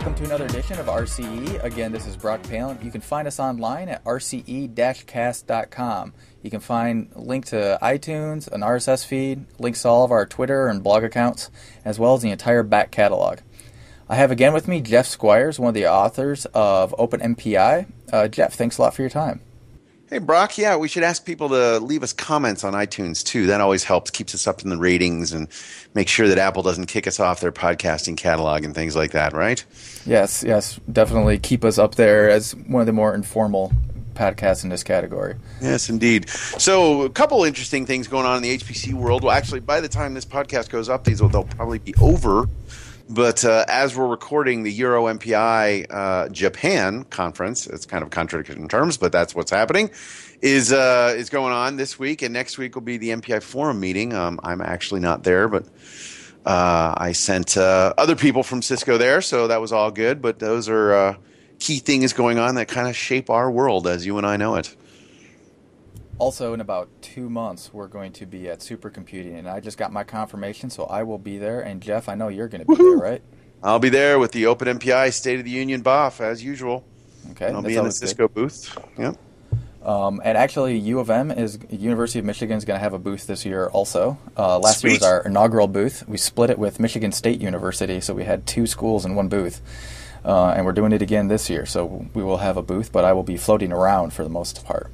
welcome to another edition of RCE. Again, this is Brock Palen. You can find us online at rce-cast.com. You can find a link to iTunes, an RSS feed, links to all of our Twitter and blog accounts, as well as the entire back catalog. I have again with me Jeff Squyres, one of the authors of OpenMPI. Uh, Jeff, thanks a lot for your time. Hey, Brock. Yeah, we should ask people to leave us comments on iTunes too. That always helps, keeps us up in the ratings, and make sure that Apple doesn't kick us off their podcasting catalog and things like that, right? Yes, yes. Definitely keep us up there as one of the more informal podcasts in this category. Yes, indeed. So, a couple interesting things going on in the HPC world. Well, actually, by the time this podcast goes up, these will they'll probably be over. But uh, as we're recording the Euro MPI uh, Japan conference, it's kind of contradictory in terms, but that's what's happening. Is uh, is going on this week, and next week will be the MPI forum meeting. Um, I'm actually not there, but uh, I sent uh, other people from Cisco there, so that was all good. But those are uh, key things going on that kind of shape our world as you and I know it. Also, in about two months, we're going to be at supercomputing, and I just got my confirmation, so I will be there. And Jeff, I know you're going to be Woo-hoo! there, right? I'll be there with the Open MPI State of the Union BOF as usual. Okay, and I'll be in the Cisco good. booth. Yep. Um, and actually, U of M is University of Michigan is going to have a booth this year also. Uh, last Sweet. year was our inaugural booth. We split it with Michigan State University, so we had two schools in one booth. Uh, and we're doing it again this year, so we will have a booth, but I will be floating around for the most part.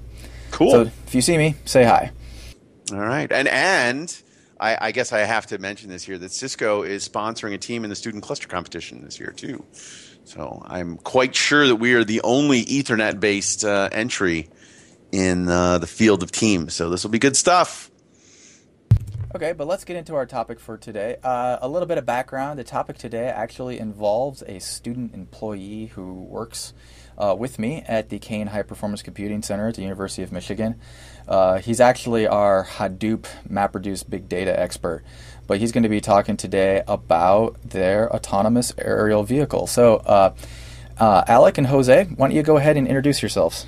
Cool. So if you see me, say hi. All right, and and I, I, guess I have to mention this here that Cisco is sponsoring a team in the student cluster competition this year too. So I'm quite sure that we are the only Ethernet based uh, entry in uh, the field of teams. So this will be good stuff. Okay, but let's get into our topic for today. Uh, a little bit of background. The topic today actually involves a student employee who works uh, with me at the CAEN High Performance Computing Center at the University of Michigan. Uh, he's actually our Hadoop MapReduce big data expert, but he's going to be talking today about their autonomous aerial vehicle. So, uh, uh, Alec and Jose, why don't you go ahead and introduce yourselves?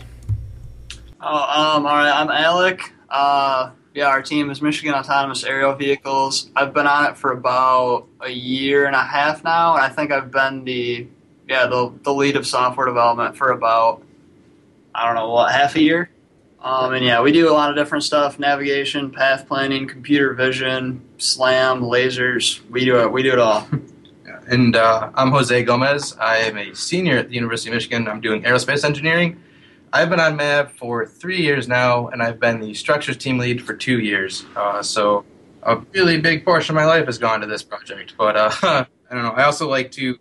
Oh, um, all right. I'm Alec. Uh, yeah, our team is Michigan Autonomous Aerial Vehicles. I've been on it for about a year and a half now, and I think I've been the yeah, the the lead of software development for about I don't know what half a year. Um, and yeah, we do a lot of different stuff: navigation, path planning, computer vision, SLAM, lasers. We do it. We do it all. and uh, I'm Jose Gomez. I am a senior at the University of Michigan. I'm doing aerospace engineering. I've been on MAAV for three years now, and I've been the structures team lead for two years. Uh, so a really big portion of my life has gone to this project. But uh, I don't know. I also like to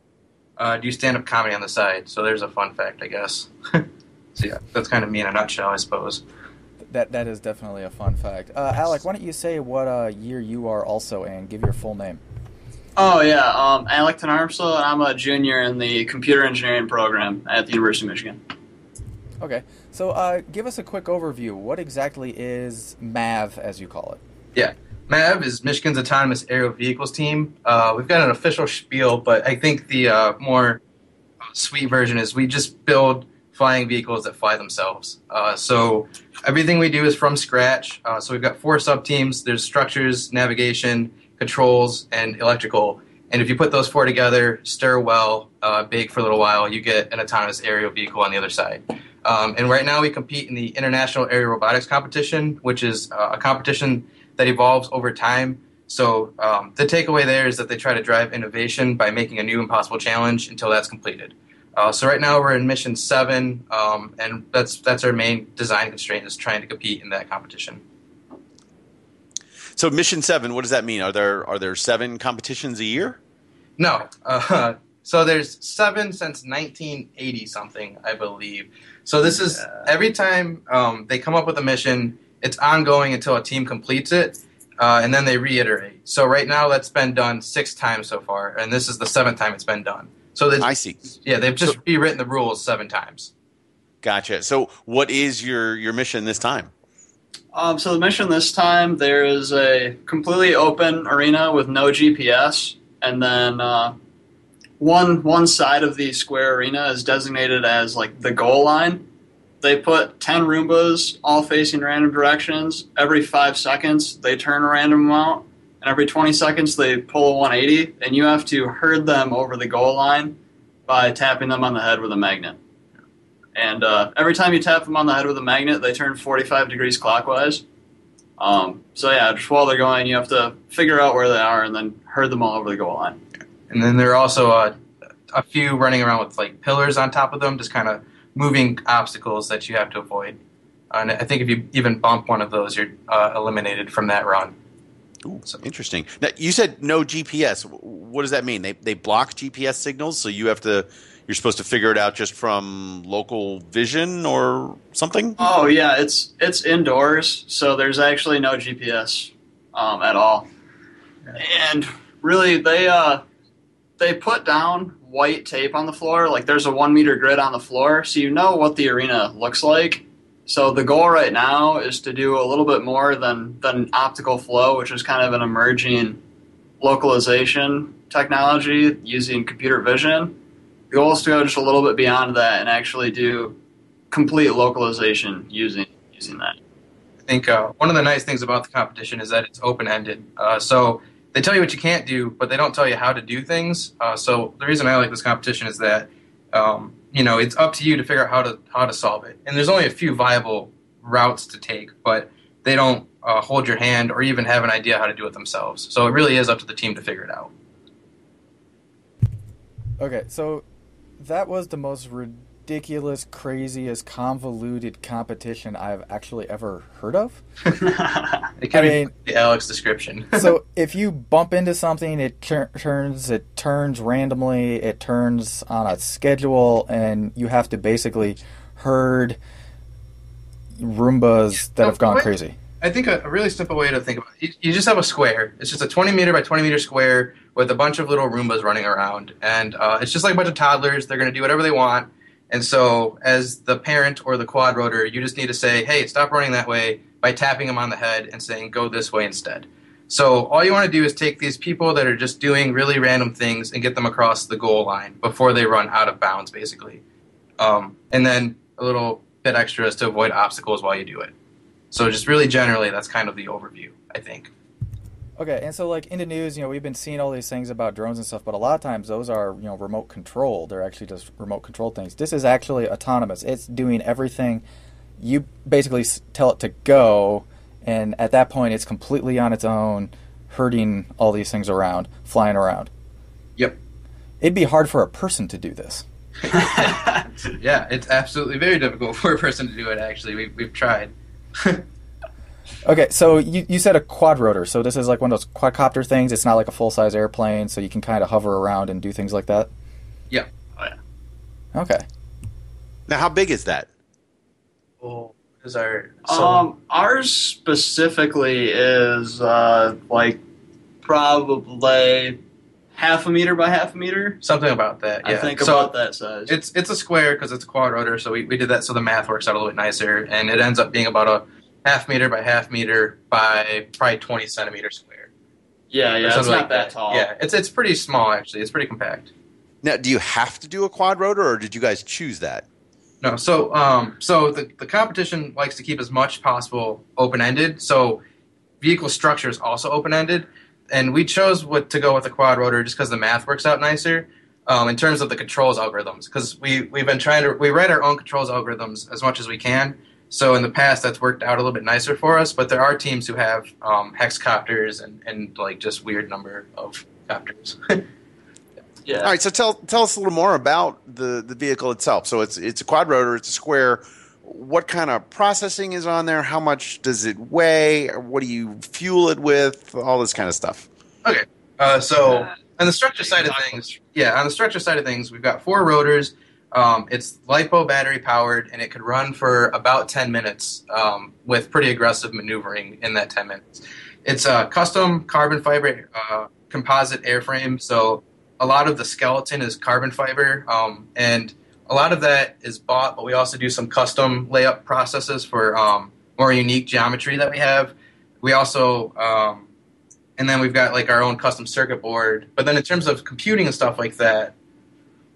uh, do stand up comedy on the side. So there's a fun fact, I guess. so yeah, that's kind of me in a nutshell, I suppose. That that is definitely a fun fact. Uh, Alec, why don't you say what uh, year you are also and give your full name? Oh yeah, um, Alec Ten Harmsel, and I'm a junior in the computer engineering program at the University of Michigan. Okay, so uh, give us a quick overview. What exactly is MAAV, as you call it? Yeah, MAAV is Michigan's autonomous aerial vehicles team. Uh, we've got an official spiel, but I think the uh, more uh, sweet version is we just build flying vehicles that fly themselves. Uh, so everything we do is from scratch. Uh, so we've got four sub teams. There's structures, navigation, controls, and electrical. And if you put those four together, stir well, uh, bake for a little while, you get an autonomous aerial vehicle on the other side. Um, and right now we compete in the International Aerial Robotics Competition, which is a competition that evolves over time. So um, the takeaway there is that they try to drive innovation by making a new impossible challenge until that's completed. Uh, so right now we're in mission seven, um, and that's that's our main design constraint is trying to compete in that competition. So mission seven, what does that mean? Are there are there seven competitions a year? No. Uh, so there's seven since 1980 something, I believe. So this is every time um, they come up with a mission it's ongoing until a team completes it, uh, and then they reiterate. So right now, that's been done six times so far, and this is the seventh time it's been done. So I see. Yeah, they've just so, rewritten the rules seven times. Gotcha. So what is your your mission this time? Um, so the mission this time there is a completely open arena with no GPS, and then uh, one one side of the square arena is designated as like the goal line, they put 10 Roombas all facing random directions. Every five seconds, they turn a random amount. And every 20 seconds, they pull a 180. And you have to herd them over the goal line by tapping them on the head with a magnet. And uh, every time you tap them on the head with a magnet, they turn 45 degrees clockwise. Um, so yeah, just while they're going, you have to figure out where they are and then herd them all over the goal line. And then there are also uh, a few running around with like pillars on top of them, just kind of moving obstacles that you have to avoid. And I think if you even bump one of those, you're uh, eliminated from that run. Ooh, interesting. Now, you said no GPS. What does that mean? They they block GPS signals, so you have to. You're supposed to figure it out just from local vision or something. Oh yeah, it's it's indoors, so there's actually no GPS um, at all. And really, they uh, they put down white tape on the floor. Like there's a one meter grid on the floor, so you know what the arena looks like. So the goal right now is to do a little bit more than than optical flow, which is kind of an emerging localization technology using computer vision. The goal is to go just a little bit beyond that and actually do complete localization using using that. I think uh, one of the nice things about the competition is that it's open ended. Uh, so they tell you what you can't do, but they don't tell you how to do things. Uh, so the reason I like this competition is that um, you know it's up to you to figure out how to how to solve it. And there's only a few viable routes to take, but they don't uh, hold your hand or even have an idea how to do it themselves. So it really is up to the team to figure it out. Okay, so that was the most ridiculous, craziest, convoluted competition I've actually ever heard of. it can I be mean- the Alex description. so if you bump into something, it tur- turns, it turns randomly, it turns on a schedule, and you have to basically herd Roombas that have gone What? crazy. I think a, a really simple way to think about it, you, you just have a square. It's just a 20 meter by 20 meter square with a bunch of little Roombas running around. And uh, it's just like a bunch of toddlers. They're going to do whatever they want. And so, as the parent or the quad rotor, you just need to say, hey, stop running that way by tapping them on the head and saying, go this way instead. So, all you want to do is take these people that are just doing really random things and get them across the goal line before they run out of bounds, basically. Um, and then a little bit extra is to avoid obstacles while you do it. So just really generally, that's kind of the overview, I think. Okay, and so like in the news, you know, we've been seeing all these things about drones and stuff, but a lot of times those are, you know, remote controlled. They're actually just remote controlled things. This is actually autonomous. It's doing everything. You basically tell it to go, and at that point, it's completely on its own, herding all these things around, flying around. Yep. It'd be hard for a person to do this. Yeah, it's absolutely very difficult for a person to do it. Actually, we've we've tried. Okay, so you, you said a quad rotor. So this is like one of those quadcopter things. It's not like a full size airplane, so you can kind of hover around and do things like that. Yeah. Oh, yeah. Okay. Now, how big is that? Oh, is our so, Um, ours specifically is uh, like probably half a meter by half a meter. something about that? Yeah. I think so about that size. It's it's a square because it's a quad rotor, so we, we did that so the math works out a little bit nicer, and it ends up being about a half meter by half meter by probably 20 centimeter square. yeah, yeah, it's not like that tall. Yeah, it's it's pretty small actually. It's pretty compact. Now, do you have to do a quad rotor, or did you guys choose that? No, so um, so the the competition likes to keep as much possible open ended. So vehicle structure is also open ended, and we chose what to go with the quad rotor just because the math works out nicer um, in terms of the controls algorithms. Because we we've been trying to we write our own controls algorithms as much as we can. So in the past, that's worked out a little bit nicer for us. But there are teams who have um, hexcopters and and like just weird number of copters. yeah. All right, so tell tell us a little more about the, the vehicle itself. So it's it's a quad rotor, it's a square. What kind of processing is on there? How much does it weigh? What do you fuel it with? All this kind of stuff. Okay. Uh, so on the structure side of things, yeah, on the structure side of things, we've got four rotors. Um, it's lipo battery powered, and it could run for about 10 minutes um, with pretty aggressive maneuvering in that 10 minutes. It's a custom carbon fiber uh, composite airframe, so a lot of the skeleton is carbon fiber, um, and a lot of that is bought, but we also do some custom layup processes for um, more unique geometry that we have. We also um, and then we've got like our own custom circuit board. But then in terms of computing and stuff like that,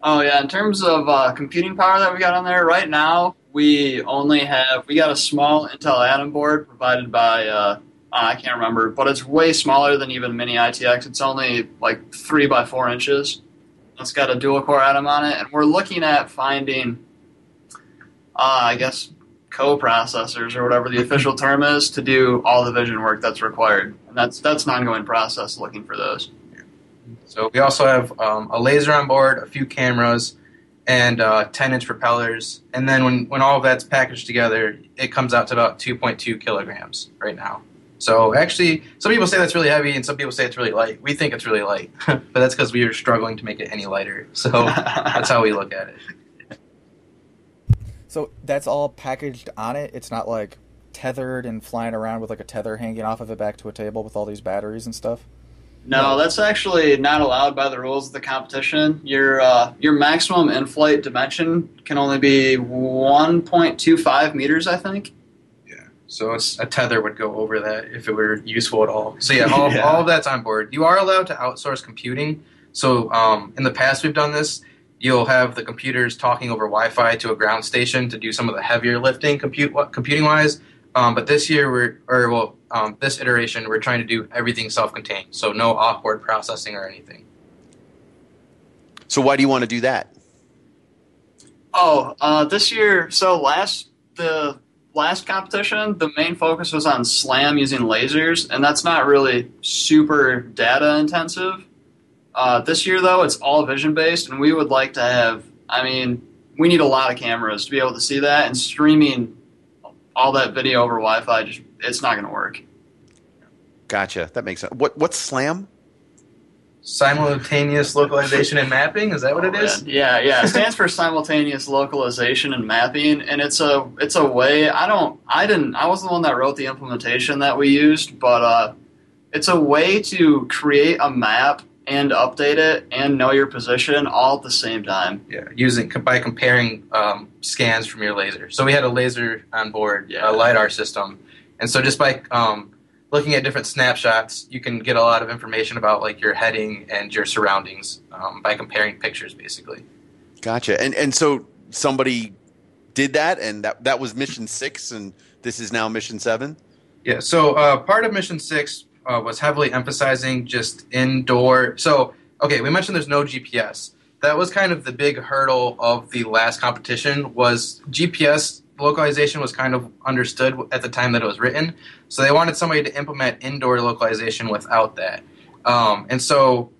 Oh yeah, in terms of uh, computing power that we got on there right now, we only have we got a small Intel Atom board provided by uh, I can't remember, but it's way smaller than even Mini ITX. It's only like three by four inches. It's got a dual core atom on it, and we're looking at finding, uh, I guess, co-processors or whatever the official term is to do all the vision work that's required, and that's that's an ongoing process looking for those. So we also have um, a laser on board, a few cameras, and uh, 10 inch propellers. And then when, when all of that's packaged together, it comes out to about 2.2 kilograms right now. So actually, some people say that's really heavy, and some people say it's really light. We think it's really light, but that's because we are struggling to make it any lighter. So that's how we look at it. So that's all packaged on it. It's not like tethered and flying around with like a tether hanging off of it back to a table with all these batteries and stuff. No, that's actually not allowed by the rules of the competition. Your uh, your maximum in-flight dimension can only be 1.25 meters, I think. Yeah. So a tether would go over that if it were useful at all. So yeah, all, Yeah. all of that's on board. You are allowed to outsource computing. So um, in the past we've done this. You'll have the computers talking over Wi-Fi to a ground station to do some of the heavier lifting compute computing wise. Um, but this year we're or well um, this iteration we're trying to do everything self-contained. So no offboard processing or anything. So why do you want to do that? Oh, uh, this year, so last the last competition, the main focus was on slam using lasers, and that's not really super data intensive. Uh, this year, though, it's all vision based, and we would like to have. I mean, we need a lot of cameras to be able to see that, and streaming all that video over Wi-Fi just it's not going to work. Gotcha. That makes sense. What what's slam? Simultaneous localization and mapping is that what it Oh, is? man. Yeah, yeah. It stands for simultaneous localization and mapping, and it's a it's a way. I don't. I didn't. I wasn't the one that wrote the implementation that we used, but uh, it's a way to create a map and update it and know your position all at the same time. Yeah, using by comparing um, scans from your laser. So we had a laser on board, Yeah. a lidar system, and so just by um, looking at different snapshots, you can get a lot of information about like your heading and your surroundings um, by comparing pictures, basically. Gotcha. And and so somebody did that, and that that was mission six, and this is now mission seven. Yeah. So uh, part of mission six uh, was heavily emphasizing just indoor. So okay, we mentioned there's no GPS. That was kind of the big hurdle of the last competition. Was GPS localization was kind of understood at the time that it was written. So they wanted somebody to implement indoor localization without that. Um, and so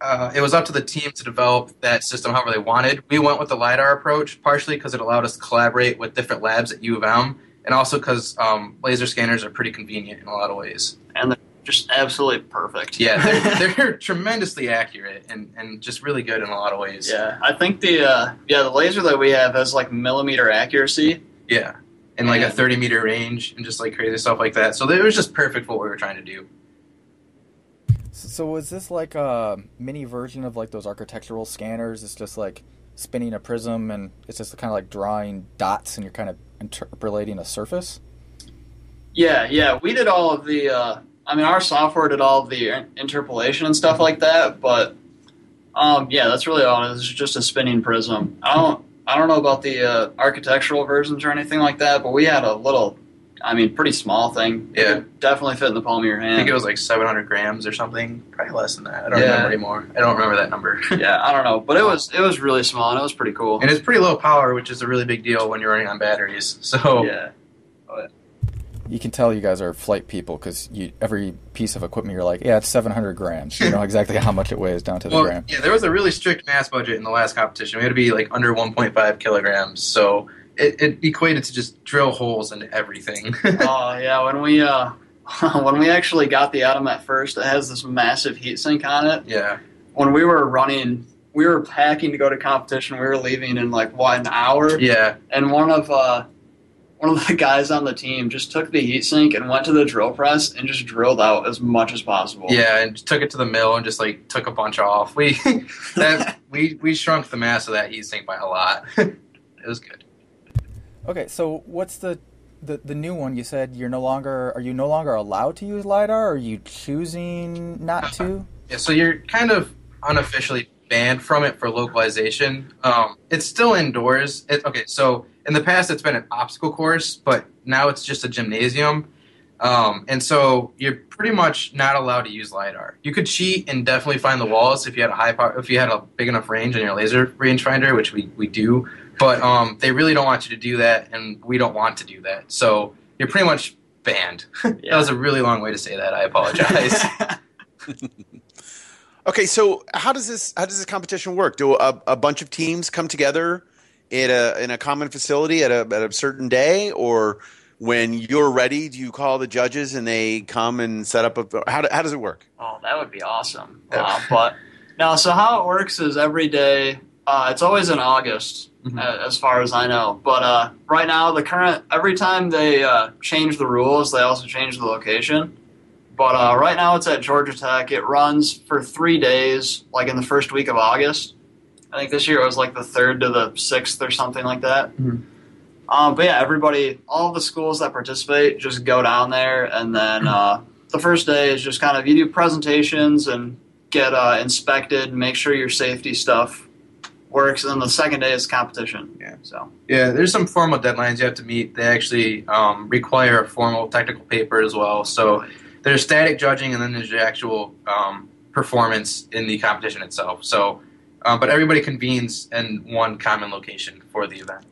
uh, it was up to the team to develop that system however they wanted. We went with the LiDAR approach, partially because it allowed us to collaborate with different labs at U of M, and also because um, laser scanners are pretty convenient in a lot of ways. And they're just absolutely perfect. Yeah, they're, they're tremendously accurate and, and just really good in a lot of ways. yeah. I think the uh, yeah the laser that we have has like millimeter accuracy. Yeah. And like a 30 meter range and just like crazy stuff like that. So it was just perfect for what we were trying to do. So was this like a mini version of like those architectural scanners? It's just like spinning a prism and it's just kind of like drawing dots and you're kind of interpolating a surface. Yeah, yeah, we did all of the. Uh, I mean, our software did all of the interpolation and stuff like that. But um, yeah, that's really all. It's just a spinning prism. I don't. I don't know about the uh, architectural versions or anything like that. But we had a little. I mean, pretty small thing. It Yeah. definitely fit in the palm of your hand. I think it was like 700 grams or something. Probably less than that. I don't Yeah. remember anymore. I don't remember that number. yeah, I don't know, but it was it was really small and it was pretty cool. and it's pretty low power, which is a really big deal when you're running on batteries. So Yeah, You can tell you guys are flight people because every piece of equipment you're like, yeah, it's 700 grams. You know exactly how much it weighs down to the Well, gram. yeah, there was a really strict mass budget in the last competition. We had to be like under 1.5 kilograms, so it, it equated to just drill holes into everything. oh yeah, when we uh, when we actually got the Atom at first, it has this massive heat sink on it. yeah, when we were running, we were packing to go to competition. We were leaving in like what an hour, yeah, and one of uh, one of the guys on the team just took the heat sink and went to the drill press and just drilled out as much as possible. yeah, and took it to the mill and just like took a bunch off. We that we we shrunk the mass of that heat sink by a lot. it was good. Okay, so what's the, the the new one? You said you're no longer are you no longer allowed to use lidar? Or are you choosing not to? Yeah, so you're kind of unofficially banned from it for localization. Um, it's still indoors. It, okay, so in the past it's been an obstacle course, but now it's just a gymnasium. Um, and so you're pretty much not allowed to use lidar. You could cheat and definitely find the walls if you had a high power, if you had a big enough range on your laser rangefinder, which we, we do. But um, they really don't want you to do that, and we don't want to do that. So you're pretty much banned. that was a really long way to say that. I apologize. okay, so how does this how does this competition work? Do a, a bunch of teams come together in a in a common facility at a at a certain day, or when you're ready, do you call the judges and they come and set up a? How, how does it work? Oh, that would be awesome. Uh, but now, so how it works is every day. Uh, it's always in August, mm-hmm. as far as I know. But uh, right now, the current every time they uh, change the rules, they also change the location. But uh, right now, it's at Georgia Tech. It runs for three days, like in the first week of August. I think this year it was like the third to the sixth or something like that. Mm-hmm. Um, but yeah, everybody, all the schools that participate, just go down there, and then uh, the first day is just kind of you do presentations and get uh, inspected, make sure your safety stuff works, and then the second day is competition. Yeah. So. Yeah, there's some formal deadlines you have to meet. They actually um, require a formal technical paper as well. So there's static judging, and then there's the actual um, performance in the competition itself. So, uh, but everybody convenes in one common location for the event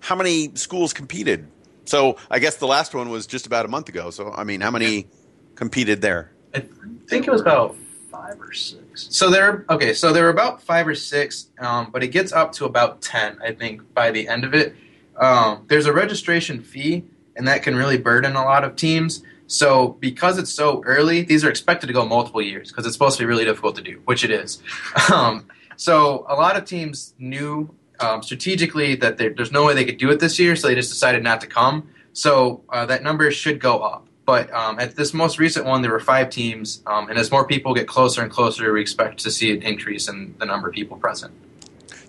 how many schools competed? So I guess the last one was just about a month ago. So I mean, how many competed there? I think it was about five or six. So there, okay, so there were about five or six, um, but it gets up to about ten, I think, by the end of it. Um, there's a registration fee, and that can really burden a lot of teams. So because it's so early, these are expected to go multiple years because it's supposed to be really difficult to do, which it is. Um, so a lot of teams knew um, strategically that there's no way they could do it this year, so they just decided not to come. So uh, that number should go up. But um, at this most recent one, there were five teams, um, and as more people get closer and closer, we expect to see an increase in the number of people present.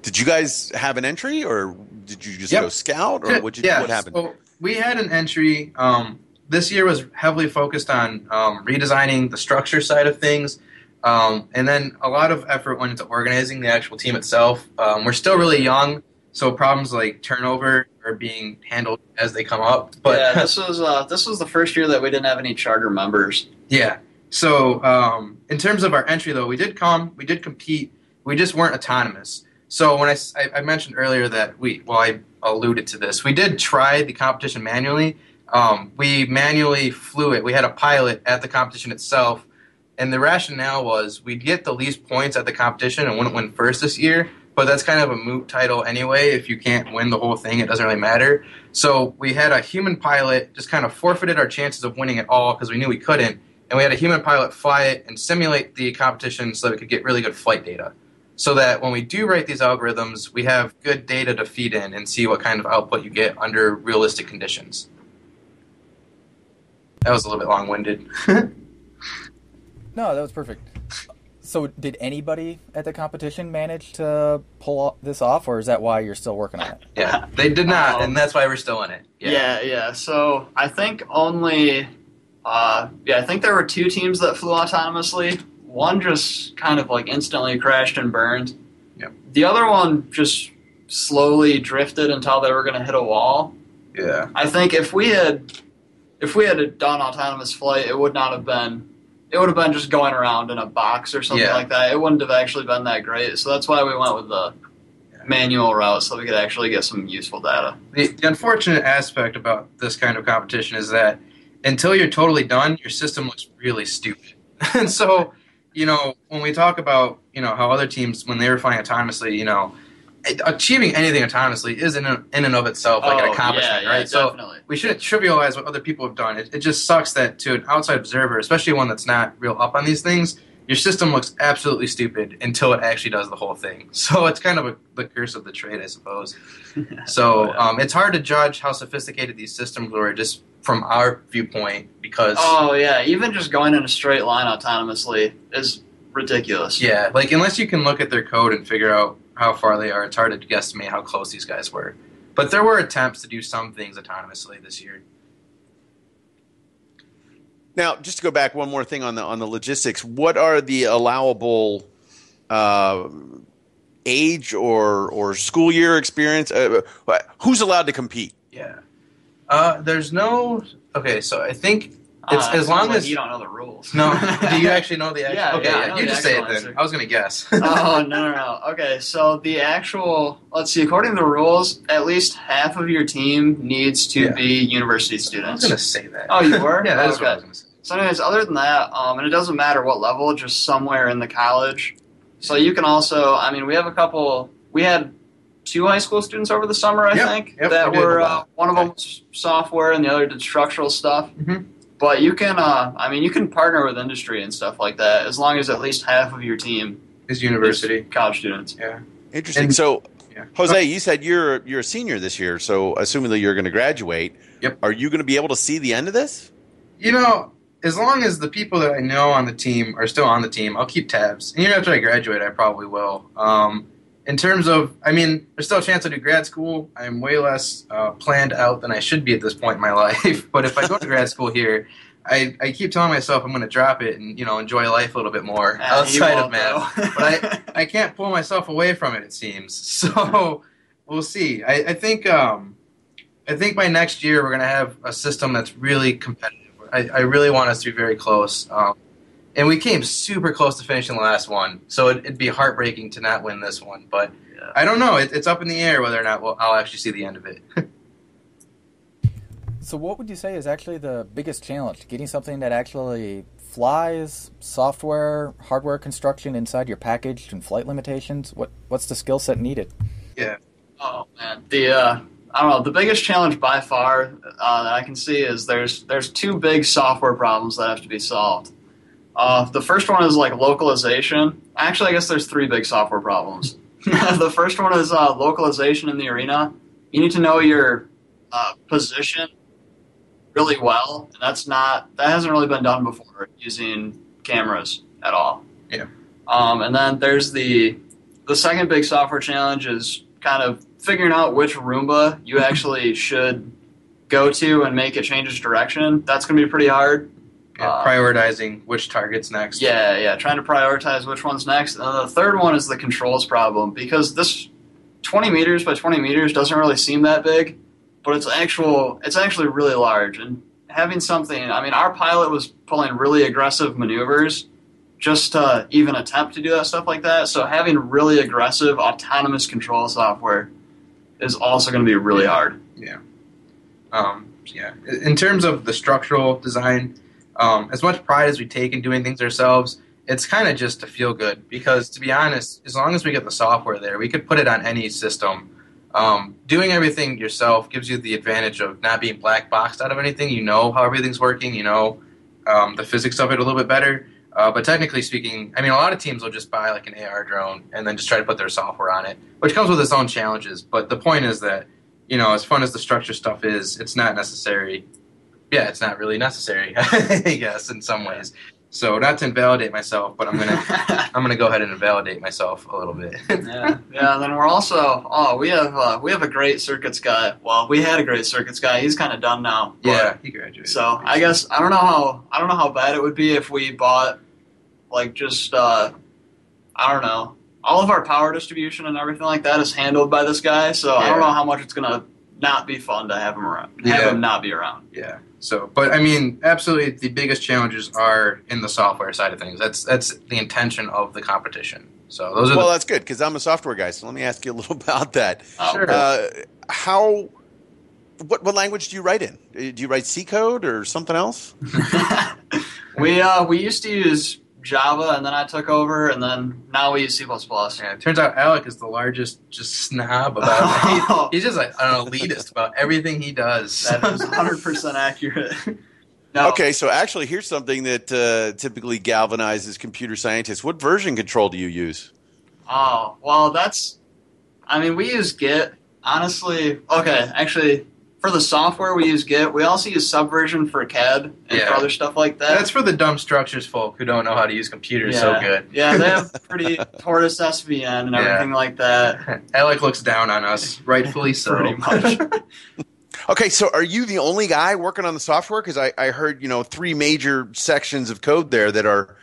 Did you guys have an entry, or did you just yep. go scout, or what, yeah, what happened? So we had an entry. Um, this year was heavily focused on um, redesigning the structure side of things um, and then a lot of effort went into organizing the actual team itself. Um, we're still really young, so problems like turnover are being handled as they come up. But yeah, this was uh, this was the first year that we didn't have any charter members. Yeah. So um, in terms of our entry, though, we did come, we did compete, we just weren't autonomous. So when I, I, I mentioned earlier that we, well, I alluded to this, we did try the competition manually. Um, we manually flew it. We had a pilot at the competition itself and the rationale was we'd get the least points at the competition and wouldn't win first this year, but that's kind of a moot title anyway. If you can't win the whole thing, it doesn't really matter. So we had a human pilot just kind of forfeited our chances of winning at all because we knew we couldn't. And we had a human pilot fly it and simulate the competition so that we could get really good flight data. So that when we do write these algorithms, we have good data to feed in and see what kind of output you get under realistic conditions. That was a little bit long winded. No, that was perfect. So, did anybody at the competition manage to pull this off, or is that why you're still working on it? Yeah, they did not, um, and that's why we're still in it. Yeah, yeah. yeah. So, I think only, uh, yeah, I think there were two teams that flew autonomously. One just kind of like instantly crashed and burned. Yep. The other one just slowly drifted until they were going to hit a wall. Yeah. I think if we had, if we had done autonomous flight, it would not have been it would have been just going around in a box or something yeah. like that. It wouldn't have actually been that great. So that's why we went with the manual route so we could actually get some useful data. The, the, unfortunate aspect about this kind of competition is that until you're totally done, your system looks really stupid. and so, you know, when we talk about, you know, how other teams, when they were flying autonomously, you know, achieving anything autonomously is in, in and of itself like oh, an accomplishment, yeah, right? so we shouldn't trivialize what other people have done. It, it just sucks that to an outside observer, especially one that's not real up on these things, your system looks absolutely stupid until it actually does the whole thing. So it's kind of a, the curse of the trade, I suppose. so um, it's hard to judge how sophisticated these systems were just from our viewpoint because. Oh yeah, even just going in a straight line autonomously is ridiculous. Yeah, like unless you can look at their code and figure out how far they are. It's hard to guesstimate how close these guys were. But there were attempts to do some things autonomously this year. Now, just to go back one more thing on the on the logistics, what are the allowable uh, age or or school year experience? Uh, who's allowed to compete? Yeah. Uh, there's no. Okay, so I think it's Uh, as long like as you don't know the rules. No, do you actually know the actual? Yeah, okay, yeah, I yeah. You just say it actual then. answer. I was gonna guess. oh no no no. Okay, so the actual let's see. According to the rules, at least half of your team needs to Yeah. be university students. I was gonna say that. Oh, you were? yeah, that's Okay. what I was gonna say. So, anyways, other than that, um, and it doesn't matter what level, just somewhere in the college. So you can also, I mean, we have a couple. We had two high school students over the summer, I Yep, think, yep, that we were uh, one of them was software and the other did structural stuff. Mhm. But you can, uh, I mean, you can partner with industry and stuff like that as long as at least half of your team Is is university. college students. Yeah, Interesting. And- so, Yeah. Jose, you said you're you're a senior this year, so assuming that you're going to graduate, Yep. are you going to be able to see the end of this? You know, as long as the people that I know on the team are still on the team, I'll keep tabs. And even after I graduate, I probably will. Um, in terms of, I mean, there's still a chance I do grad school. I'm way less uh, planned out than I should be at this point in my life. but if I go to grad school here, I, I keep telling myself I'm going to drop it and you know enjoy life a little bit more you outside of math. though. But I can't pull myself away from it. It seems so. We'll see. I, I think um, I think by next year we're gonna have a system that's really competitive. I, I really want us to be very close. Um, and we came super close to finishing the last one, so it, it'd be heartbreaking to not win this one. But Yeah. I don't know. It, it's up in the air whether or not we'll, I'll actually see the end of it. So, what would you say is actually the biggest challenge? Getting something that actually flies, software, hardware construction inside your package, and flight limitations. What what's the skill set needed? Yeah. Oh man, the uh, I don't know. The biggest challenge by far uh, that I can see is there's there's two big software problems that have to be solved. Uh, the first one is like localization. Actually, I guess there's three big software problems. the first one is uh, localization in the arena. You need to know your uh, position really well, and that's not that hasn't really been done before using cameras at all. Yeah. Um, and then there's the the second big software challenge is kind of figuring out which Roomba you actually should go to and make it change its direction. That's going to be pretty hard. Yeah, Uh, prioritizing which targets next. Yeah, yeah, trying to prioritize which one's next. And the third one is the controls problem because this 20 meters by 20 meters doesn't really seem that big, but it's actual it's actually really large and having something, I mean our pilot was pulling really aggressive maneuvers just to even attempt to do that stuff like that. So having really aggressive autonomous control software is also going to be really hard. Um, yeah. In terms of the structural design, um, as much pride as we take in doing things ourselves, it's kind of just to feel good. Because to be honest, as long as we get the software there, we could put it on any system. Um, doing everything yourself gives you the advantage of not being black boxed out of anything. You know how everything's working. You know um, the physics of it a little bit better. Uh, but technically speaking, I mean, a lot of teams will just buy like an AR drone and then just try to put their software on it, which comes with its own challenges. But the point is that you know, as fun as the structure stuff is, it's not necessary. Yeah, it's not really necessary, I guess, in some ways. So, not to invalidate myself, but I'm gonna I'm gonna go ahead and invalidate myself a little bit. yeah, yeah. And then we're also oh we have uh, we have a great circuits guy. Well, we had a great circuits guy. He's kind of done now. but- yeah, he graduated. So I guess I don't know how I don't know how bad it would be if we bought like just uh, I don't know all of our power distribution and everything like that is handled by this guy. So I don't know how much it's gonna not be fun to have him around. Have Yeah. him not be around. Yeah. So, but I mean, absolutely, the biggest challenges are in the software side of things. That's that's the intention of the competition. So those are Well, the, that's good because I'm a software guy. So let me ask you a little about that. Oh, Sure. Uh, how? What what language do you write in? Uh, Do you write C code or something else? we uh we used to use Java and then I took over and then now we use C++. yeah, it turns out Alec is the largest just snob about. he, he's just like an elitist about everything he does. That is 100% accurate. no. Okay, so actually, here's something that uh, typically galvanizes computer scientists. What version control do you use? Oh, well, that's. I mean, we use Git. Honestly, okay, actually, for the software, we use Git. We also use Subversion for CAD and Yeah. for other stuff like that. That's for the dumb structures folk who don't know how to use computers so good. yeah, they have pretty Tortoise SVN and Yeah. everything like that. Alec looks down on us, rightfully so. Pretty much. Okay, so are you the only guy working on the software? Because I, I heard you know three major sections of code there that are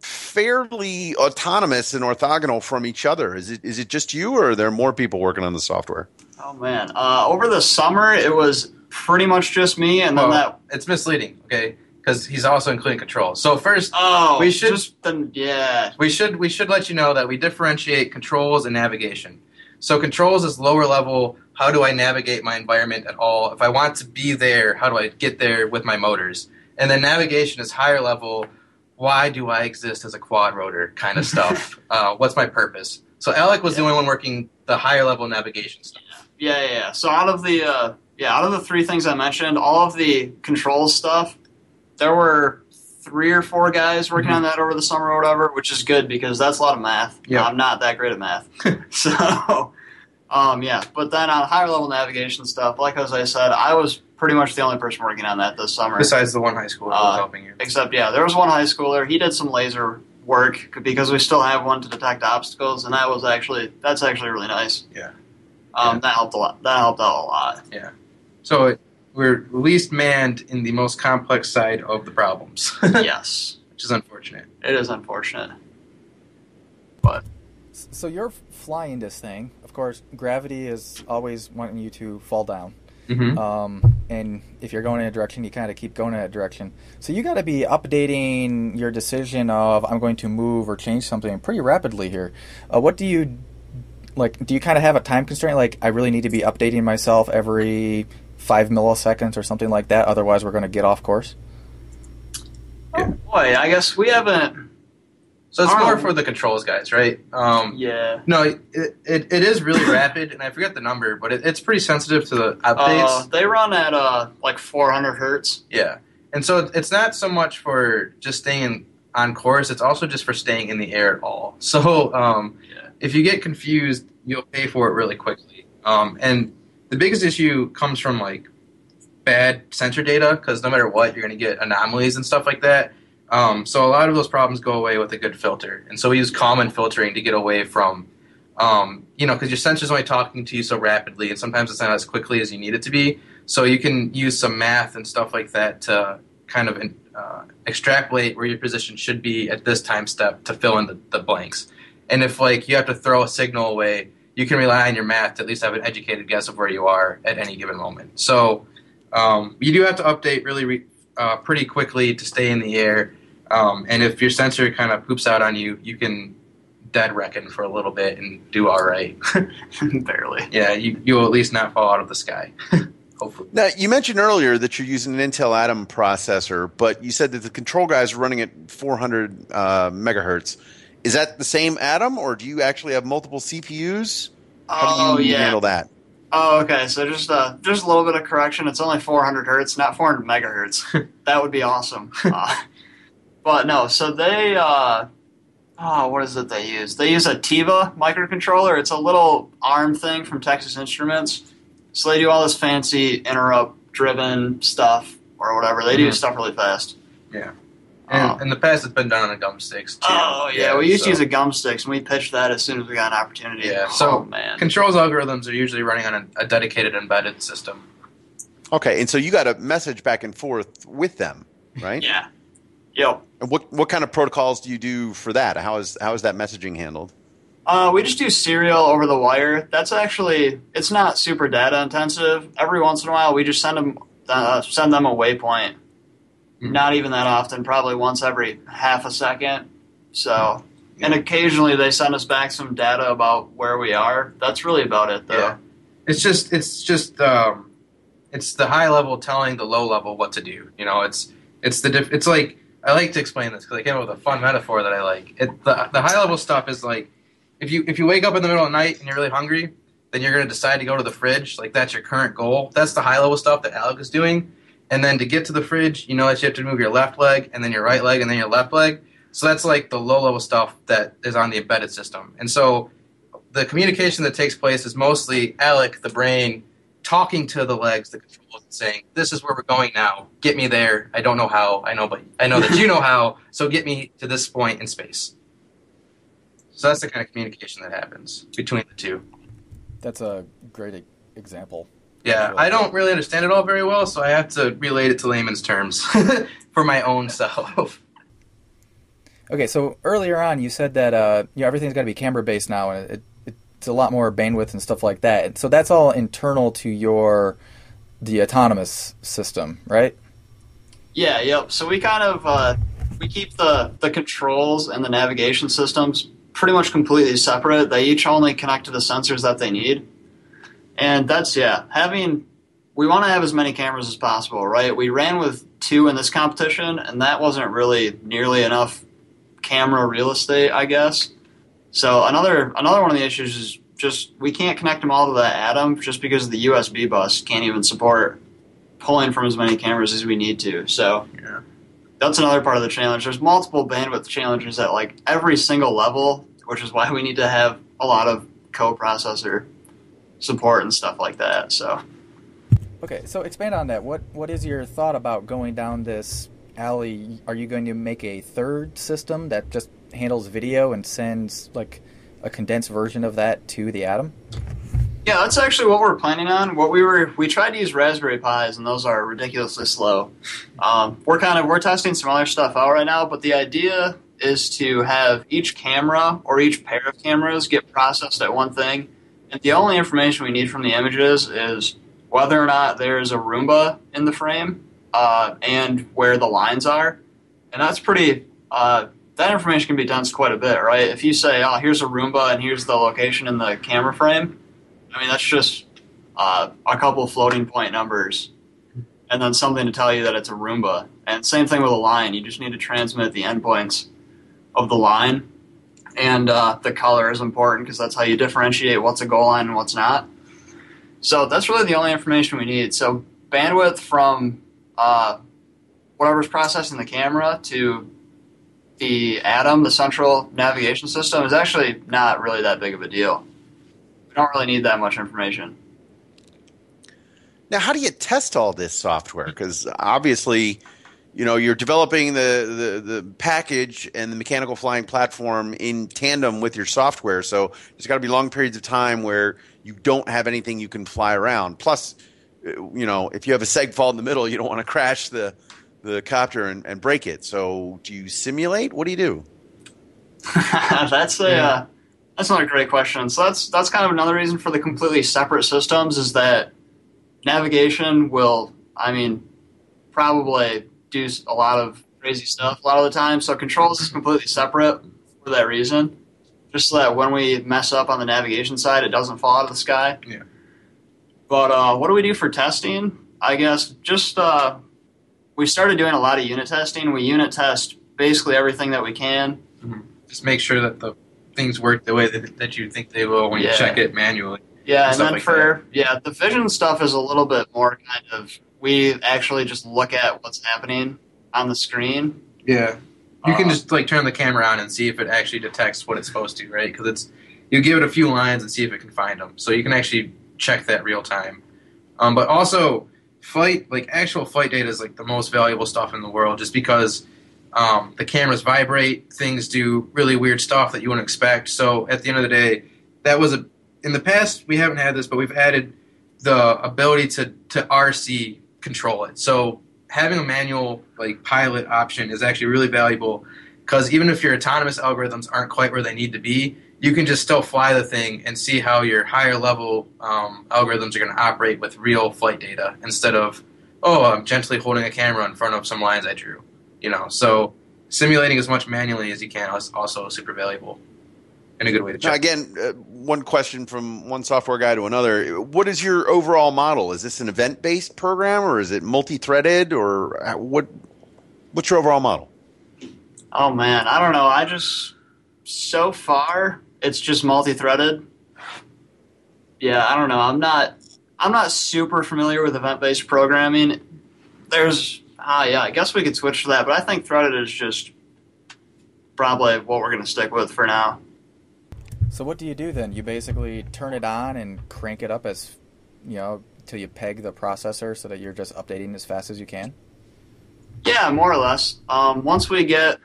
fairly autonomous and orthogonal from each other. Is it is it just you, or are there more people working on the software? Oh man! Uh, over the summer, it was pretty much just me, and then Well, that. it's misleading, okay? Because he's also including controls. So first, Oh, we should- just then. Yeah. we should we should let you know that we differentiate controls and navigation. So controls is lower level. How do I navigate my environment at all? If I want to be there, how do I get there with my motors? And then navigation is higher level. Why do I exist as a quad rotor kind of stuff? uh, what's my purpose? So Alec was the only one working the higher level navigation stuff. Yeah, yeah, yeah. So out of the uh, yeah, out of the three things I mentioned, all of the controls stuff, there were three or four guys working on that over the summer or whatever, which is good because that's a lot of math. Yeah. I'm not that great at math, so um, yeah. But then on higher level navigation stuff, like as I said, I was pretty much the only person working on that this summer. Besides the one high schooler Uh, helping you. Except, yeah, there was one high schooler. He did some laser work because we still have one to detect obstacles, and that was actually that's actually really nice. Yeah. Um, Yeah. that helped a lot. That helped out a lot. Yeah. So it, we're least manned in the most complex side of the problems, yes, which is unfortunate. it is unfortunate. But. So you're flying this thing. Of course, gravity is always wanting you to fall down. Mm-hmm. Um, and if you're going in a direction, you kind of keep going in that direction. So you got to be updating your decision of I'm going to move or change something pretty rapidly here. Uh, what do you like? Do you kind of have a time constraint? Like I really need to be updating myself every five milliseconds or something like that. Otherwise, we're going to get off course. Yeah. Boy, I guess we haven't. So it's don't more for the controls guys, right? Um, Yeah. No, it, it, it is really rapid, and I forget the number, but it, it's pretty sensitive to the updates. Uh, they run at uh like 400 hertz. yeah, and so it's not so much for just staying on course; it's also just for staying in the air at all. So um, Yeah. if you get confused, you'll pay for it really quickly. Um, and the biggest issue comes from like bad sensor data because no matter what, you're going to get anomalies and stuff like that. Um, so a lot of those problems go away with a good filter, and so we use Kalman filtering to get away from, um, you know, because your sensor's only talking to you so rapidly, and sometimes it's not as quickly as you need it to be. So you can use some math and stuff like that to kind of uh, extrapolate where your position should be at this time step to fill in the, the blanks. And if like you have to throw a signal away, you can rely on your math to at least have an educated guess of where you are at any given moment. So um, you do have to update really re- uh, pretty quickly to stay in the air. Um, and if your sensor kind of poops out on you, you can dead reckon for a little bit and do all right. Barely. yeah, you you will at least not fall out of the sky. Hopefully. Now, you mentioned earlier that you're using an Intel Atom processor, but you said that the control guys are running at 400 uh, megahertz. Is that the same Atom, or do you actually have multiple CPUs? How Oh do you yeah. handle that? Oh, okay. So just uh, just a little bit of correction. It's only 400 hertz, not 400 megahertz. that would be awesome. Uh, but no. So they, uh, oh, what is it they use? They use a Tiva microcontroller. It's a little ARM thing from Texas Instruments. So they do all this fancy interrupt-driven stuff or whatever. They do Mhm. stuff really fast. Yeah. And in the past, it's been done on a Gumstix too. Oh yeah, we used so- to use a Gumstix, and we pitched that as soon as we got an opportunity. Yeah, Oh so man. Controls algorithms are usually running on a, a dedicated embedded system. Okay, and so you got a message back and forth with them, right? yeah. Yep. And what what kind of protocols do you do for that? How is how is that messaging handled? Uh, we just do serial over the wire. That's actually it's not super data intensive. Every once in a while, we just send them uh, send them a waypoint. Mhm. Not even that often. Probably once every half a second. So, and occasionally they send us back some data about where we are. That's really about it, though. Yeah. It's just it's just um, it's the high level telling the low level what to do. You know, it's it's the diff- it's like I like to explain this because I came up with a fun metaphor that I like. It, the the high level stuff is like if you if you wake up in the middle of the night and you're really hungry, then you're going to decide to go to the fridge. Like that's your current goal. That's the high level stuff that Alec is doing. And then to get to the fridge, you know that you have to move your left leg and then your right leg and then your left leg. So that's like the low level stuff that is on the embedded system. And so the communication that takes place is mostly Alec, the brain, talking to the legs, the and saying, "This is where we're going now. Get me there. I don't know how. I know, but I know that you know how. So get me to this point in space." So that's the kind of communication that happens between the two. That's a great example. Yeah, I don't really understand it all very well, so I have to relate it to layman's terms for my own self. Okay, so earlier on you said that uh, you know, everything's got to be camera based now, and it, it, it's a lot more bandwidth and stuff like that. So that's all internal to your the autonomous system, right? Yeah, yep. So we kind of uh, we keep the the controls and the navigation systems pretty much completely separate. They each only connect to the sensors that they need, and that's yeah. Having we want to have as many cameras as possible, right? We ran with two in this competition, and that wasn't really nearly enough camera real estate, I guess. So another another one of the issues is just we can't connect them all to that Atom just because the USB bus can't even support pulling from as many cameras as we need to. So Yeah. that's another part of the challenge. There's multiple bandwidth challenges at like every single level, which is why we need to have a lot of co-processor support and stuff like that. So Okay, so expand on that. What what is your thought about going down this alley? Are you going to make a third system that just handles video and sends like a condensed version of that to the Atom? Yeah, that's actually what we're planning on. What we were we tried to use Raspberry Pis, and those are ridiculously slow. Um, we're kind of we're testing some other stuff out right now, but the idea is to have each camera or each pair of cameras get processed at one thing, and the only information we need from the images is whether or not there's a Roomba in the frame uh, and where the lines are, and that's pretty. Uh, that information can be dense quite a bit, right? If you say, "Oh, here's a Roomba and here's the location in the camera frame," I mean, that's just uh, a couple floating point numbers and then something to tell you that it's a Roomba. And same thing with a line. You just need to transmit the endpoints of the line. And uh, the color is important because that's how you differentiate what's a goal line and what's not. So that's really the only information we need. So bandwidth from uh, whatever's processing the camera to the Atom, the central navigation system, is actually not really that big of a deal we don't really need that much information. Now, how do you test all this software? Because obviously, you know, you're developing the, the, the package and the mechanical flying platform in tandem with your software. So there's got to be long periods of time where you don't have anything you can fly around. Plus, you know, if you have a seg fault in the middle, you don't want to crash the the copter and, and break it. So do you simulate? What do you do? that's a Yeah. uh, that's another great question. So that's that's kind of another reason for the completely separate systems is that navigation will, I mean, probably do a lot of crazy stuff a lot of the time. So controls is completely separate for that reason, just so that when we mess up on the navigation side, it doesn't fall out of the sky. Yeah. But uh, what do we do for testing? I guess just uh, we started doing a lot of unit testing. We unit test basically everything that we can. Just make sure that the things work the way that, that you think they will when Yeah. you check it manually. Yeah, and stuff then like for yeah, the vision stuff is a little bit more kind of we actually just look at what's happening on the screen. Yeah. You can Uh, just like turn the camera on and see if it actually detects what it's supposed to, right? Because it's you give it a few lines and see if it can find them. So you can actually check that real time. Um, but also, flight like actual flight data is like the most valuable stuff in the world, just because um, the cameras vibrate, things do really weird stuff that you wouldn't expect. So at the end of the day, that was a in the past we haven't had this, but we've added the ability to to RC control it. So having a manual like pilot option is actually really valuable because even if your autonomous algorithms aren't quite where they need to be, you can just still fly the thing and see how your higher level um, algorithms are going to operate with real flight data instead of oh I'm gently holding a camera in front of some lines I drew. You know, so simulating as much manually as you can is also super valuable and a good way to Now, check. again, uh, one question from one software guy to another. What is your overall model? Is this an event based program or is it multi threaded or uh, what? What's your overall model? Oh man, I don't know. I just so far it's just multi-threaded. Yeah, I don't know. I'm not I'm not super familiar with event-based programming. There's ah yeah, I guess we could switch to that, but I think threaded is just probably what we're going to stick with for now. So what do you do then? You basically turn it on and crank it up as you know till you peg the processor so that you're just updating as fast as you can. Yeah, more or less. Um, once we get,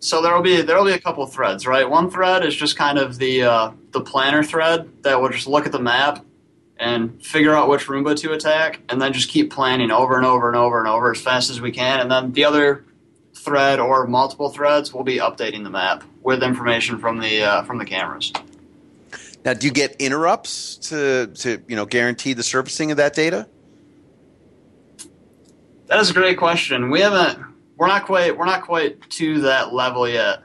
so there'll be there'll be a couple threads, right? One thread is just kind of the uh, the planner thread that will just look at the map and figure out which Roomba to attack, and then just keep planning over and over and over and over as fast as we can. And then the other thread or multiple threads will be updating the map with information from the uh, from the cameras. Now, do you get interrupts to to you know guarantee the surfacing of that data? That is a great question. We haven't. We're not quite. We're not quite to that level yet.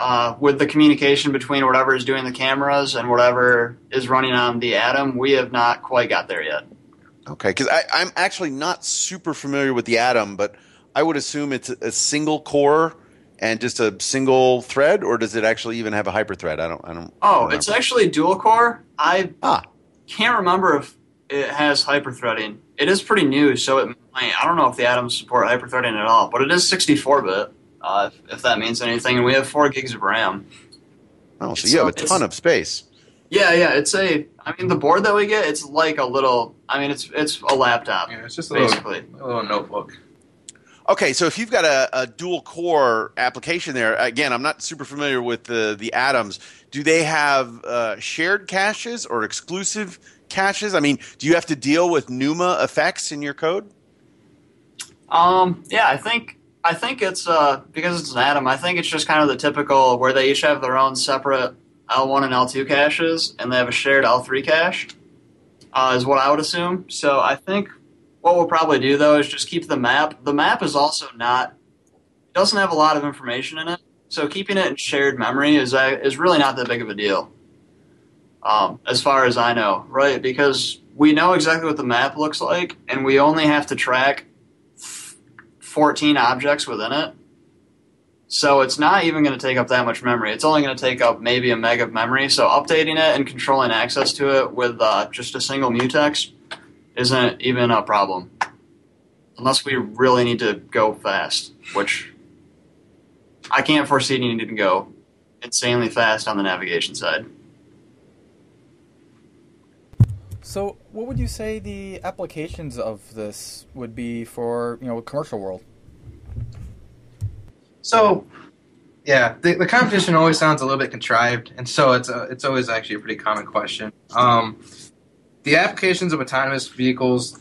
Uh, with the communication between whatever is doing the cameras and whatever is running on the Atom, we have not quite got there yet. Okay, because I'm actually not super familiar with the Atom, but I would assume it's a single core and just a single thread, or does it actually even have a hyperthread? I don't. I don't. Oh, remember. it's actually dual core. I Ah. can't remember if it has hyperthreading. It is pretty new, so it might. I don't know if the Atoms support hyperthreading at all, but it is 64 bit. Uh, if, if that means anything, and we have four gigs of RAM. Oh, so you have a ton of space. Yeah, yeah. It's a. I mean, the board that we get, it's like a little. I mean, it's it's a laptop Yeah, it's just a little, basically. a little notebook. Okay, so if you've got a, a dual core application there, again, I'm not super familiar with the the atoms. Do they have uh, shared caches or exclusive caches? I mean, do you have to deal with NUMA effects in your code? Um, yeah, I think I think it's uh because it's an atom. I think it's just kind of the typical where they each have their own separate L1 and L2 caches, and they have a shared L3 cache. Uh, is what I would assume. So I think what we'll probably do though is just keep the map. The map is also not it doesn't have a lot of information in it, so keeping it in shared memory is uh, is really not that big of a deal. Um, as far as I know, right? Because we know exactly what the map looks like, and we only have to track 14 objects within it. So it's not even going to take up that much memory. It's only going to take up maybe a meg of memory. So updating it and controlling access to it with uh, just a single mutex isn't even a problem. Unless we really need to go fast, which I can't foresee needing to go insanely fast on the navigation side. So, what would you say the applications of this would be for you know commercial world? So, yeah, the, the competition always sounds a little bit contrived, and so it's a, it's always actually a pretty common question. Um, the applications of autonomous vehicles,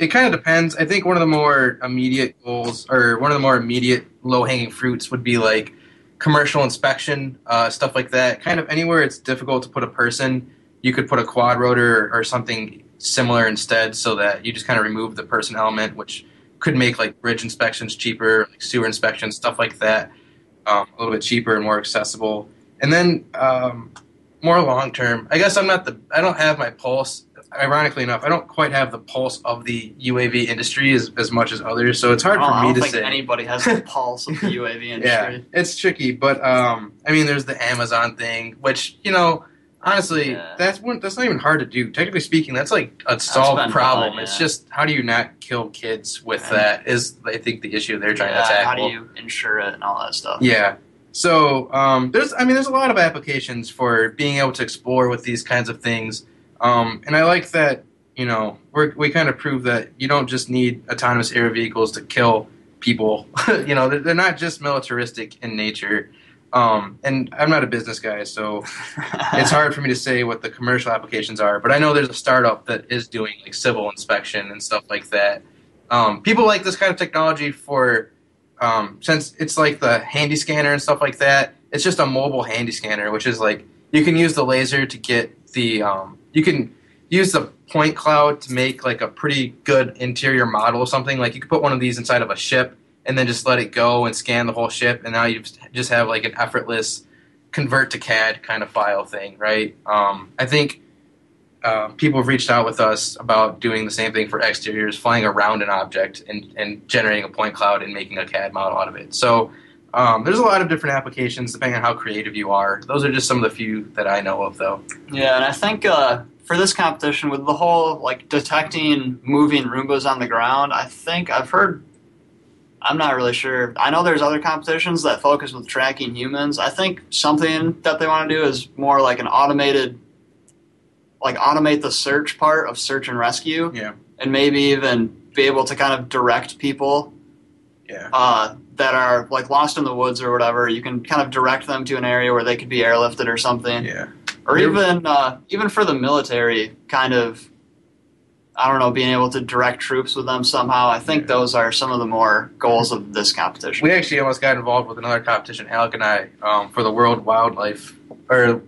it kind of depends. I think one of the more immediate goals, or one of the more immediate low hanging fruits, would be like commercial inspection, uh, stuff like that. Kind of anywhere it's difficult to put a person, you could put a quad rotor or something similar instead, so that you just kind of remove the person element, which could make like bridge inspections cheaper, like sewer inspections, stuff like that, um, a little bit cheaper and more accessible. And then um, more long term, I guess I'm not the I don't have my pulse. Ironically enough, I don't quite have the pulse of the UAV industry as, as much as others, so it's hard Oh, for I me don't to think say. anybody has the pulse of the UAV industry. Yeah, it's tricky, but um, I mean, there's the Amazon thing, which you know, honestly, Yeah. that's one, that's not even hard to do. Technically speaking, that's like a solved problem. done, It's just how do you not kill kids with And- that? Is I think the issue they're trying Yeah, to tackle. How do you ensure it and all that stuff? Yeah. So um, there's, I mean, there's a lot of applications for being able to explore with these kinds of things, um, and I like that. You know, we're, we kind of prove that you don't just need autonomous air vehicles to kill people. you know, they're, they're not just militaristic in nature. Um, and I'm not a business guy, so it's hard for me to say what the commercial applications are. But I know there's a startup that is doing like civil inspection and stuff like that. Um, people like this kind of technology for um, since it's like the handy scanner and stuff like that. It's just a mobile handy scanner, which is like you can use the laser to get the um, you can use the point cloud to make like a pretty good interior model of something. Like you could put one of these inside of a ship and then just let it go and scan the whole ship, and now you just have like an effortless convert to CAD kind of file thing, right? Um, I think uh, people have reached out with us about doing the same thing for exteriors, flying around an object and, and generating a point cloud and making a CAD model out of it. So um, there's a lot of different applications depending on how creative you are. Those are just some of the few that I know of, though. Yeah, and I think uh, for this competition, with the whole like detecting moving Roombas on the ground, I think I've heard. I'm not really sure. I know there's other competitions that focus with tracking humans. I think something that they want to do is more like an automated, like automate the search part of search and rescue, Yeah. and maybe even be able to kind of direct people Yeah. uh, that are like lost in the woods or whatever. You can kind of direct them to an area where they could be airlifted or something Yeah. or even uh, even for the military, kind of. I don't know, being able to direct troops with them somehow. I think Yeah. those are some of the more goals of this competition. We actually almost got involved with another competition, Alec and I, um, for the World Wildlife or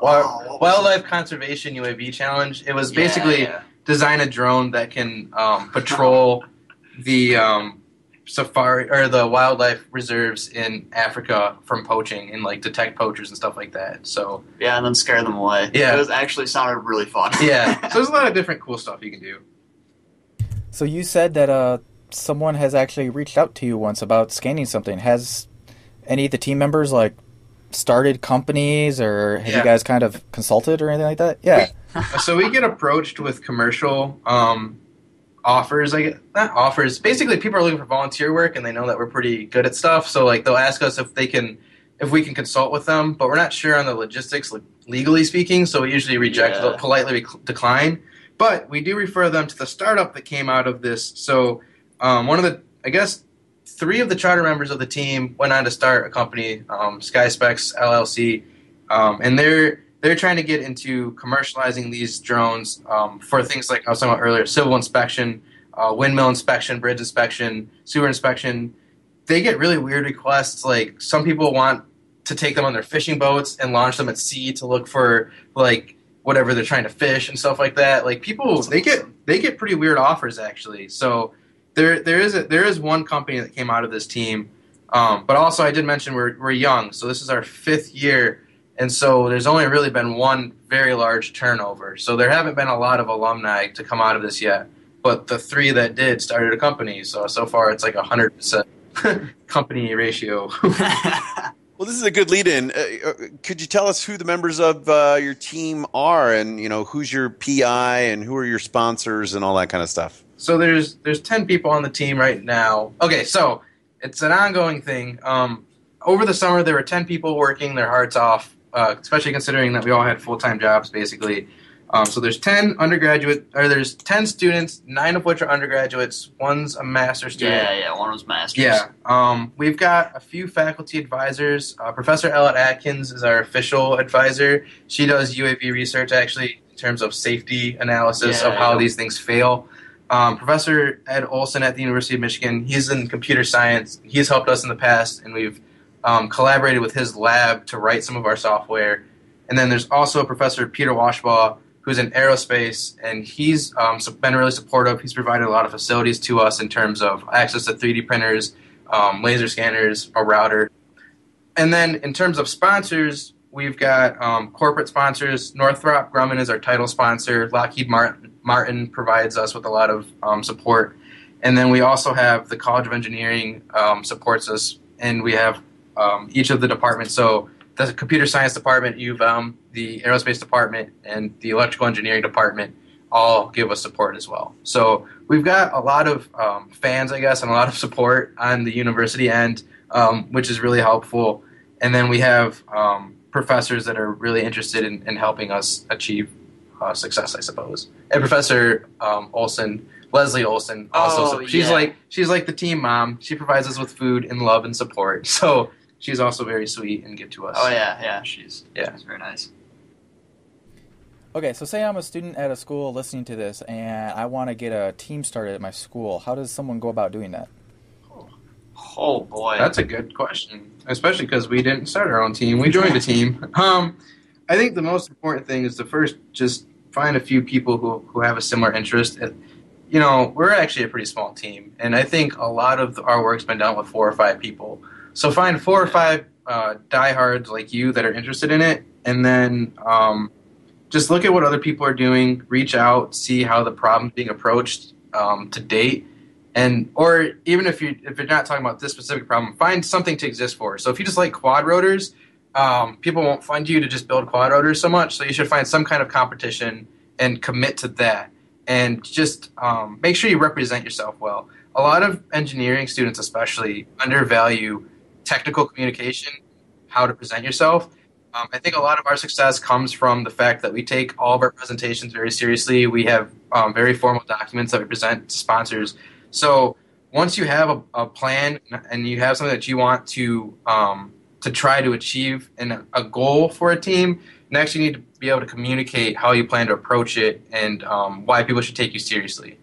Oh, Wildlife Conservation UAV Challenge. It was Yeah, basically yeah. design a drone that can um, patrol the um, safari or the wildlife reserves in Africa from poaching and like detect poachers and stuff like that. So Yeah, and then scare them away. Yeah. It was actually sounded really fun. yeah, so there's a lot of different cool stuff you can do. So you said that uh, someone has actually reached out to you once about scanning something. Has any of the team members like started companies, or have Yeah. you guys kind of consulted or anything like that? Yeah. so we get approached with commercial um, offers. Like not offers. Basically, people are looking for volunteer work, and they know that we're pretty good at stuff. So like they'll ask us if they can, if we can consult with them, but we're not sure on the logistics, like, legally speaking. So we usually reject, Yeah. politely rec- decline. But we do refer them to the startup that came out of this. So um, one of the, I guess, three of the charter members of the team went on to start a company, um, SkySpecs LLC, um, and they're they're trying to get into commercializing these drones um, for things like I was talking about earlier, civil inspection, uh, windmill inspection, bridge inspection, sewer inspection. They get really weird requests. Like some people want to take them on their fishing boats and launch them at sea to look for like whatever they're trying to fish and stuff like that. Like people, they get they get pretty weird offers actually. So there there is a, there is one company that came out of this team, um, but also I did mention we're we're young, so this is our fifth year, and so there's only really been one very large turnover. So there haven't been a lot of alumni to come out of this yet. But the three that did started a company, so so far it's like a hundred percent company ratio. Well, this is a good lead-in. Uh, uh, could you tell us who the members of uh, your team are, and you know who's your PI, and who are your sponsors, and all that kind of stuff? So there's there's ten people on the team right now. Okay, so it's an ongoing thing. Um, over the summer, there were ten people working their hearts off, uh, especially considering that we all had full time jobs, basically. Um, so there's ten undergraduate, or there's ten students, nine of which are undergraduates. One's a master's student. yeah, yeah. One was masters. Yeah, um, we've got a few faculty advisors. Uh, Professor Ella Atkins is our official advisor. She does UAV research, actually, in terms of safety analysis of how yeah. these things fail. Um, Professor Ed Olson at the University of Michigan, he's in computer science. He's helped us in the past, and we've um, collaborated with his lab to write some of our software. And then there's also Professor Peter Washabaugh, who's in aerospace, and he's um, been really supportive. He's provided a lot of facilities to us in terms of access to 3D printers, um, laser scanners, a router. And then in terms of sponsors, we've got um, corporate sponsors. Northrop Grumman is our title sponsor. Lockheed Martin, Martin provides us with a lot of um, support. And then we also have the College of Engineering um, supports us, and we have um, each of the departments. So the computer science department, U of M, the aerospace department, and the electrical engineering department all give us support as well. So we've got a lot of um, fans, I guess, and a lot of support on the university end, um, which is really helpful. And then we have um, professors that are really interested in, in helping us achieve uh, success, I suppose. And Professor um, Olson, Leslie Olson, also Oh, so she's yeah. like she's like the team mom. She provides us with food and love and support. So she's also very sweet and good to us. Oh yeah, yeah. She's Yeah. she's very nice. Okay, so say I'm a student at a school listening to this, and I want to get a team started at my school. How does someone go about doing that? Oh boy. That's a good question, especially because we didn't start our own team. We joined a team. Um, I think the most important thing is to first just find a few people who, who have a similar interest. Uh, You know, we're actually a pretty small team, and I think a lot of our work's been done with four or five people. So find four or five uh, diehards like you that are interested in it, and then um, just look at what other people are doing, reach out, see how the problem's being approached um, to date, and or even if you if you're not talking about this specific problem, find something to exist for. So if you just like quad rotors, um, people won't fund you to just build quad rotors so much. So you should find some kind of competition and commit to that, and just um, make sure you represent yourself well. A lot of engineering students, especially, undervalue technical communication, how to present yourself. Um, I think a lot of our success comes from the fact that we take all of our presentations very seriously. We have um, very formal documents that we present to sponsors. So once you have a, a plan and you have something that you want to um, to try to achieve and a, goal for a team, next you need to be able to communicate how you plan to approach it and um, why people should take you seriously.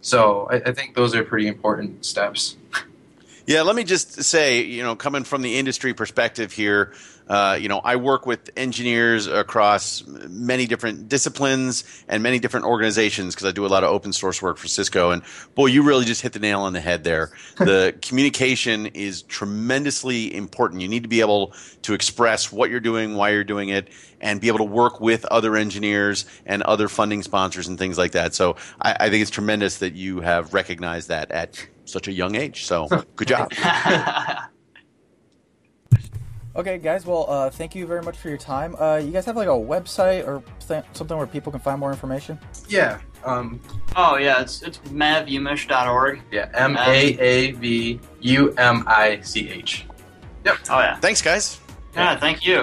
So I, I think those are pretty important steps. Yeah, let me just say, you know, coming from the industry perspective here, uh, you know, I work with engineers across many different disciplines and many different organizations because I do a lot of open source work for Cisco. And boy, you really just hit the nail on the head there. The communication is tremendously important. You need to be able to express what you're doing, why you're doing it, and be able to work with other engineers and other funding sponsors and things like that. So I, I think it's tremendous that you have recognized that at such a young age. So good job. Okay, guys. Well, uh, thank you very much for your time. Uh, you guys have like a website or th- something where people can find more information? Yeah. Um, oh yeah, it's it's maavumich.org. yeah. M A A V U M I C H. Yep. Oh yeah. Thanks, guys. Yeah, thank you.